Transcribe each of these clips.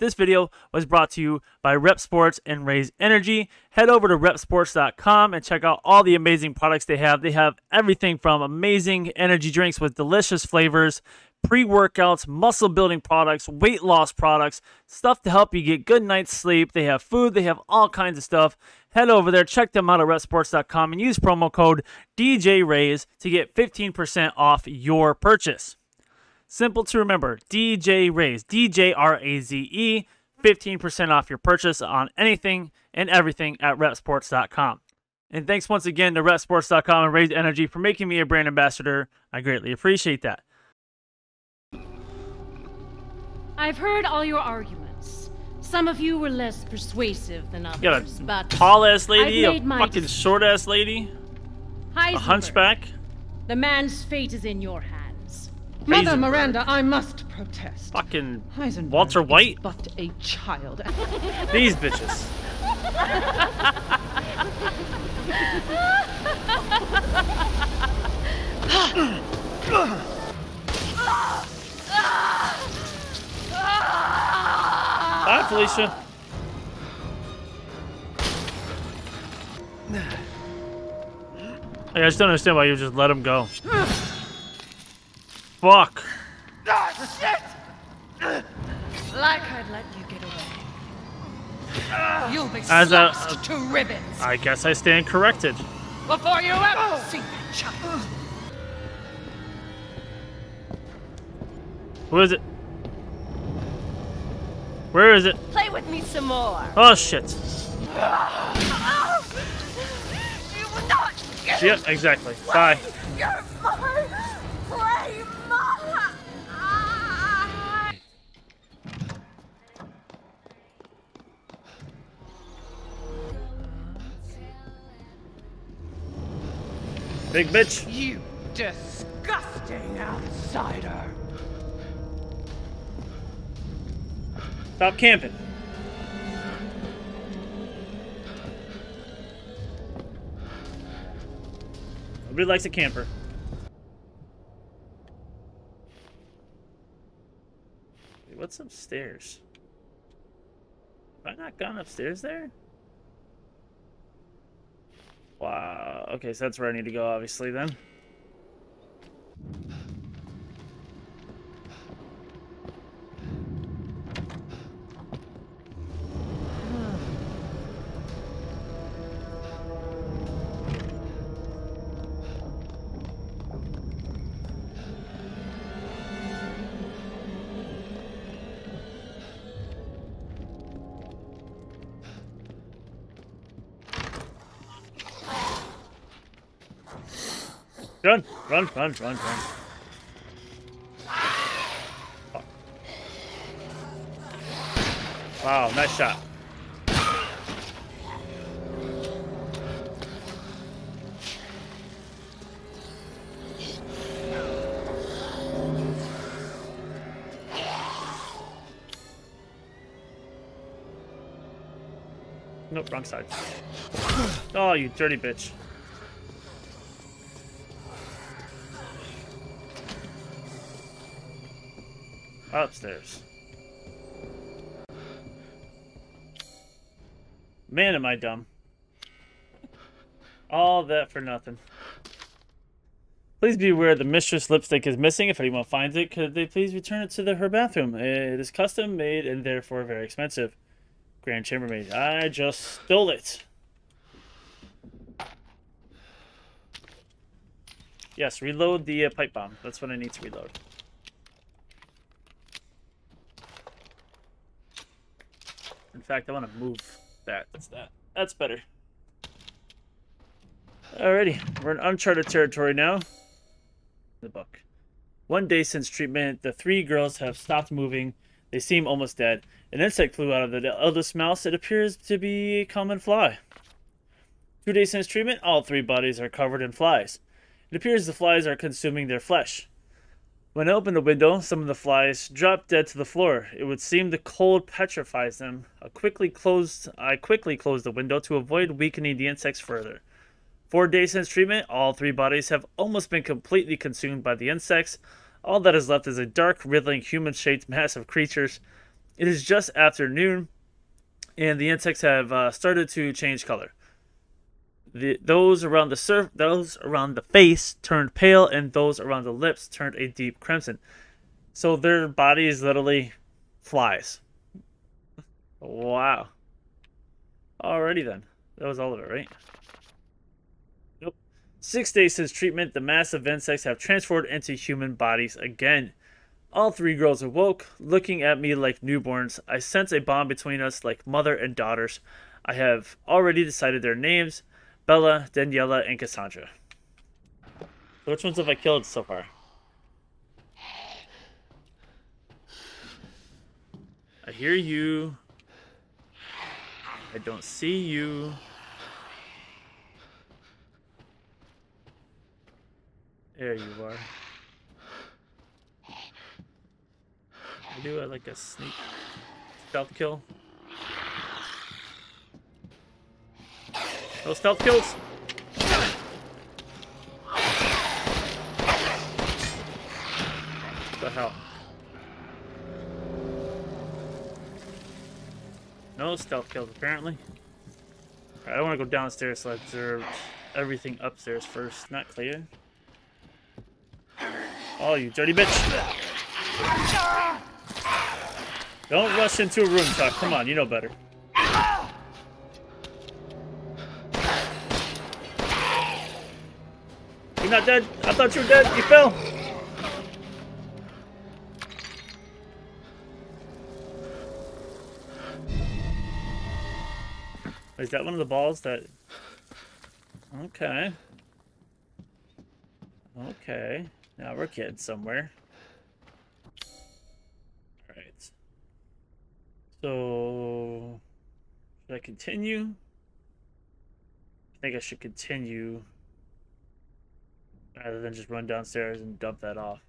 This video was brought to you by REPP Sports and Raze Energy. Head over to reppsports.com and check out all the amazing products they have. They have everything from amazing energy drinks with delicious flavors, pre workouts, muscle building products, weight loss products, stuff to help you get good night's sleep. They have food, they have all kinds of stuff. Head over there, check them out at reppsports.com and use promo code DJRaze to get 15% off your purchase. Simple to remember, DJ Raised, DJ Raze, D J R A Z E, 15% off your purchase on anything and everything at reppsports.com. And thanks once again to reppsports.com and Raze Energy for making me a brand ambassador. I greatly appreciate that. I've heard all your arguments. Some of you were less persuasive than others, You got a but tall ass lady, a fucking short ass lady, a hunchback. The man's fate is in your hands. Mother Miranda, I must protest. Fucking Heisenberg Walter White. but a child. These bitches. Bye, Felicia. I just don't understand why you just let him go. Fuck. Ah, like I'd let you get away. You'll be As a- sliced to ribbons I guess I stand corrected. before you ever oh. see that child. Who is it? Where is it? Play with me some more. Oh shit. Ah. You will not get Yeah, exactly. Bye. Big bitch. You disgusting outsider. Stop camping. Nobody likes a camper. What's upstairs? Have I not gone upstairs there? Wow. Okay, so that's where I need to go, obviously, then. Run, run, run, run, run. Wow, nice shot. Nope, wrong side. Oh, you dirty bitch. Upstairs. Man, am I dumb. All that for nothing. Please be aware the mistress lipstick is missing. If anyone finds it, could they please return it to the, her bathroom? It is custom made and therefore very expensive. Grand Chambermaid. I just stole it. Yes, reload the uh, pipe bomb. That's what I need to reload. In fact, I want to move that. That's that. That's better. Alrighty, we're in uncharted territory now. The book. One day since treatment, the three girls have stopped moving. They seem almost dead. An insect flew out of the eldest mouse. It appears to be a common fly. Two days since treatment, all three bodies are covered in flies. It appears the flies are consuming their flesh. When I opened the window, some of the flies dropped dead to the floor. It would seem the cold petrifies them. I quickly closed I quickly closed the window to avoid weakening the insects further. Four days since treatment, all three bodies have almost been completely consumed by the insects. All that is left is a dark, wriggling, human-shaped mass of creatures. It is just afternoon, and the insects have uh, started to change color. The, those around the surf, those around the face turned pale, and those around the lips turned a deep crimson. So their bodies literally flies. Wow. Alrighty then. That was all of it, right? Nope. Six days since treatment, the massive insects have transformed into human bodies again. All three girls awoke, looking at me like newborns. I sense a bond between us like mother and daughters. I have already decided their names Bela, Daniela, and Cassandra. Which ones have I killed so far? I hear you. I don't see you. There you are. I do it like a sneak stealth kill. No stealth kills. What the hell? No stealth kills apparently. I want to go downstairs so I observe everything upstairs first. Not clear. Oh, you dirty bitch! Don't rush into a room, Chuck. Come on, you know better. Not dead? I thought you were dead. You fell. Is that one of the balls that... Okay. Okay. Now we're kids somewhere. Alright. So, should I continue? I think I should continue rather than just run downstairs and dump that off.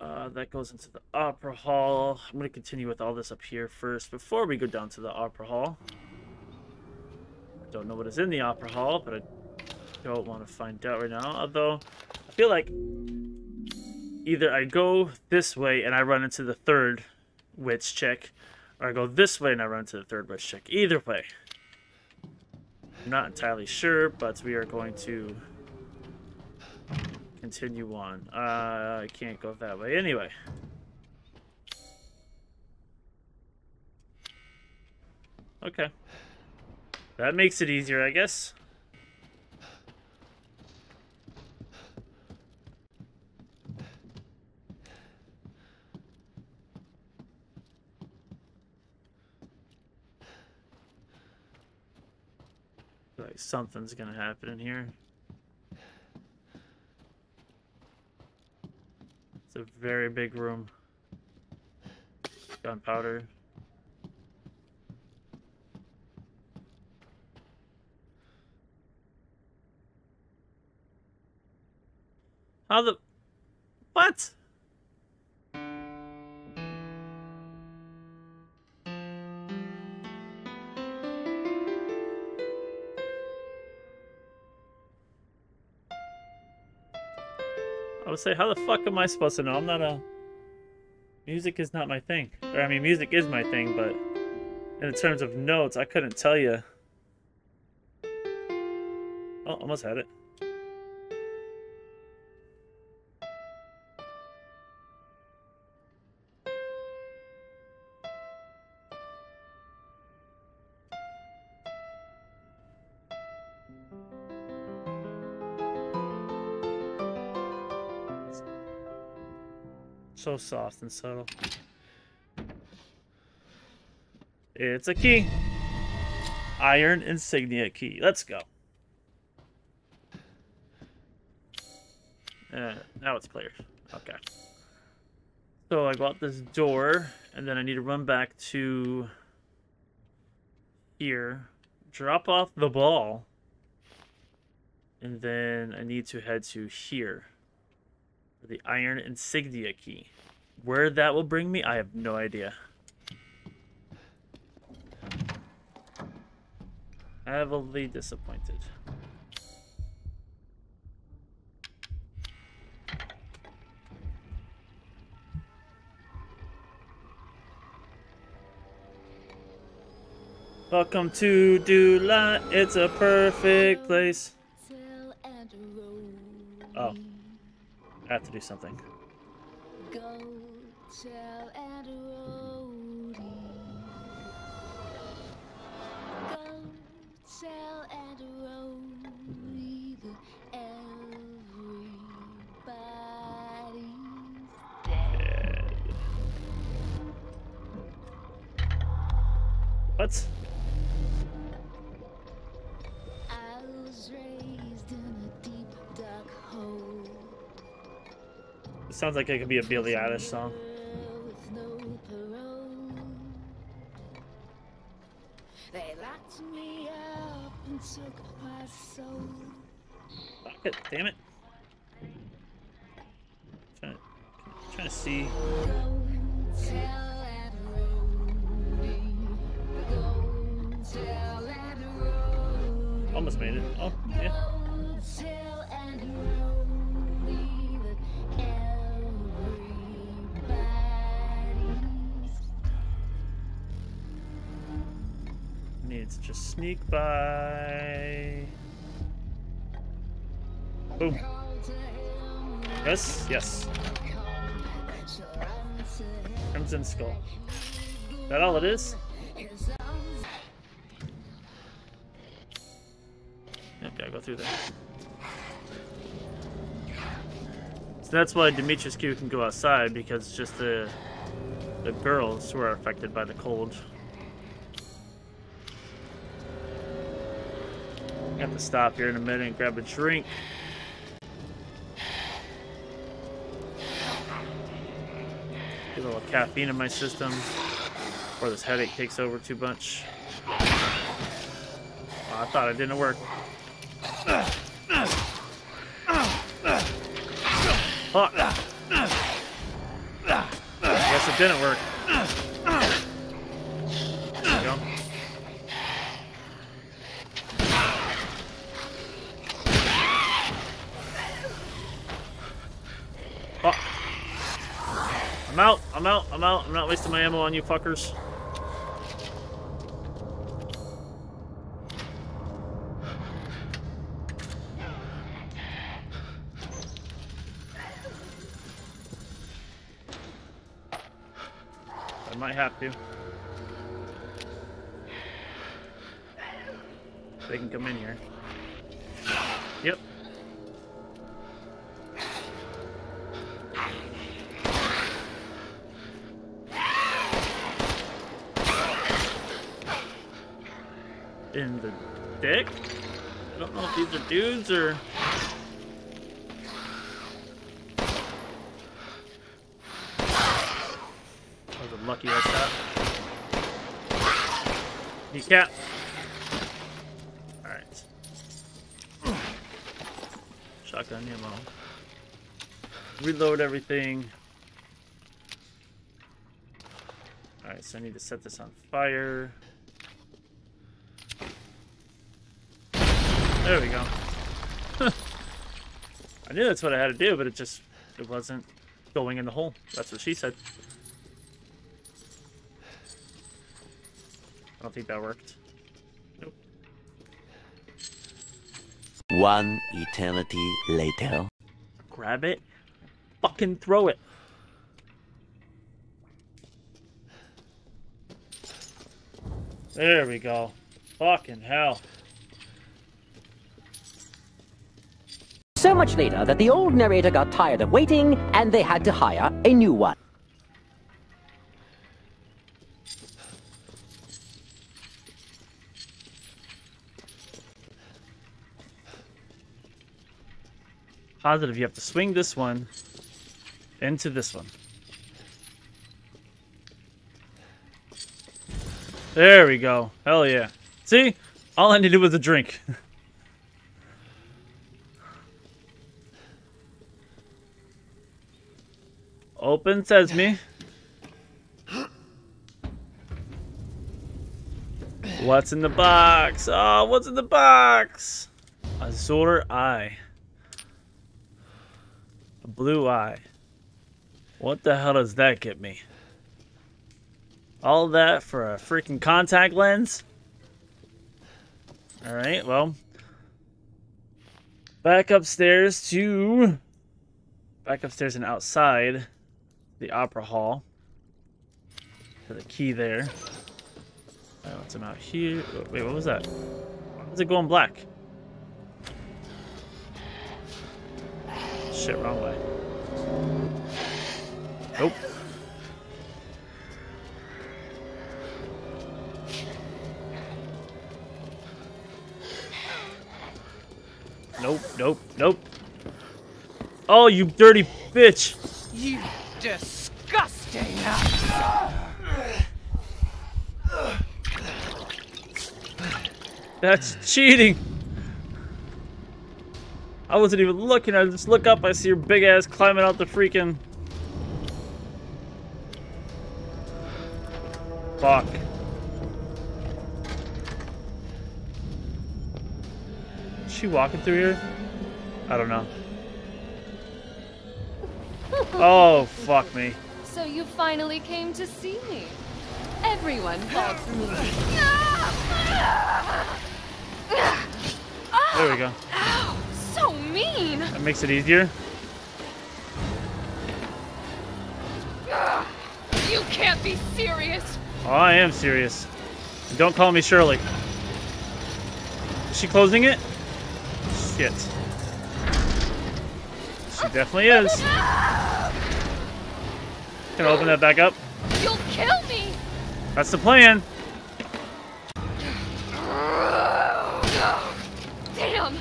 Uh, that goes into the opera hall. I'm going to continue with all this up here first before we go down to the opera hall. I don't know what is in the opera hall, but I don't want to find out right now. Although, I feel like either I go this way and I run into the third witch chick, or I go this way and I run into the third witch chick. Either way. I'm not entirely sure, but we are going to continue on. Uh, I can't go that way anyway. Okay. That makes it easier, I guess. like something's gonna happen in here. It's a very big room. Gunpowder. How the... What? Say, how the fuck am I supposed to know? I'm not a... Music is not my thing. Or, I mean, music is my thing, but... In terms of notes, I couldn't tell you. Oh, almost had it. So soft and subtle. It's a key. Iron insignia key. Let's go. Uh, now it's clear. Okay. So I got this door, and then I need to run back to here, drop off the ball, and then I need to head to here for the iron insignia key. Where that will bring me, I have no idea. Heavily disappointed. Welcome to Dula, it's a perfect place. Oh, I have to do something. Go tell and Rhodey. Go tell and everybody's dead. What? sounds like it could be a Billie Eilish song. My soul. Fuck it, damn it. trying to, trying to see. Almost made it. Oh, yeah. Needs to just sneak by. Boom. Yes, yes. Crimson Skull. Is that all it is? Yep, gotta go through there. So that's why Dimitrescu can go outside, because just the the girls who are affected by the cold. To stop here in a minute and grab a drink. Get a little caffeine in my system before this headache takes over too much. Oh, I thought it didn't work. Fuck. Guess it didn't work. I'm out. I'm out. I'm out. I'm not wasting my ammo on you fuckers. I might have to. They can come in here. Yep. In the dick? I don't know if these are dudes or... Oh, that was a lucky headshot. You can't... Alright. Shotgun ammo. Reload everything. Alright, so I need to set this on fire. There we go. I knew that's what I had to do, but it just, it wasn't going in the hole. That's what she said. I don't think that worked. Nope. One eternity later. Grab it. Fucking throw it. There we go. Fucking hell. So much later that the old narrator got tired of waiting and they had to hire a new one. Positive you have to swing this one into this one. There we go. Hell yeah. See? All I needed was a drink. Open sesame. What's in the box? Oh, what's in the box? A Azure eye. A blue eye. What the hell does that get me? All that for a freaking contact lens? All right, well, back upstairs to back upstairs and outside the opera hall. For the key there. Balance him out here. Wait, what was that? Why was it going black? Shit, wrong way. Nope. Nope, nope, nope. Oh, you dirty bitch! You disgusting! That's cheating! I wasn't even looking, I just look up, I see your big ass climbing out the freaking... Fuck. Is she walking through here? I don't know. Oh, fuck me. So you finally came to see me. Everyone falls for me. There we go. Ow, so mean. That makes it easier. You can't be serious. Oh, I am serious. And don't call me Shirley. Is she closing it? Shit. She definitely is. Can I open that back up? You'll kill me. That's the plan. Damn.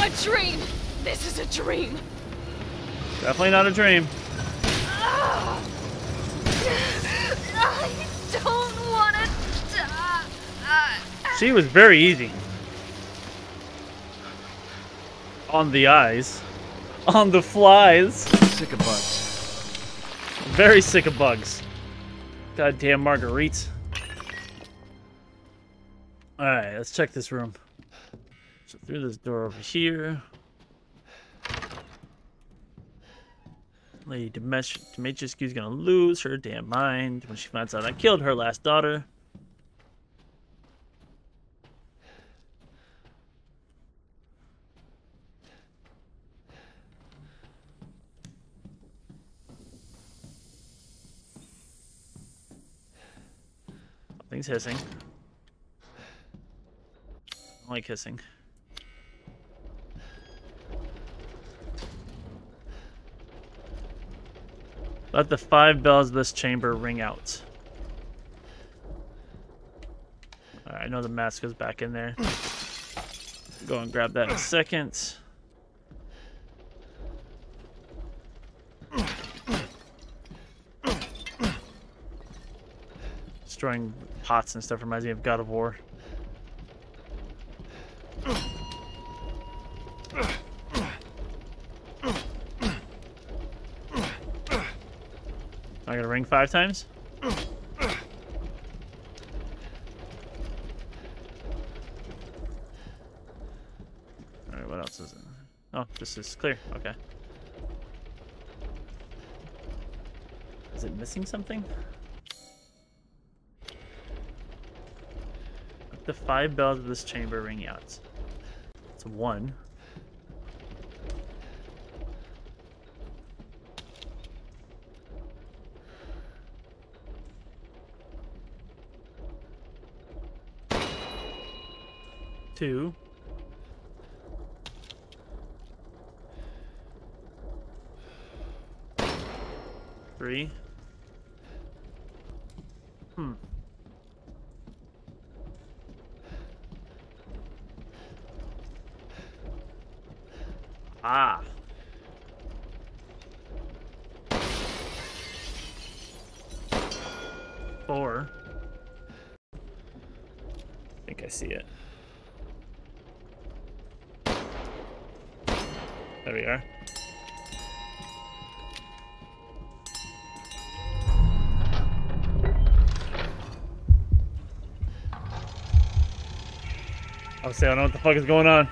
A dream. This is a dream. Definitely not a dream. I don't want to die. She was very easy. On the eyes. On the flies. Sick of bugs. Very sick of bugs. Goddamn Marguerite. Alright, let's check this room. So through this door over here. Lady Dimitrescu is gonna lose her damn mind when she finds out I killed her last daughter. Something's hissing. I like hissing. Let the five bells of this chamber ring out. I know the mask goes back in there. Go and grab that in a second. Destroying pots and stuff reminds me of God of War. I gotta ring five times? Alright, what else is it? Oh, this is clear. Okay. Is it missing something? The five bells of this chamber ring out. It's one. Two. Three. Hmm. See it. There we are. I'll say I don't know what the fuck is going on.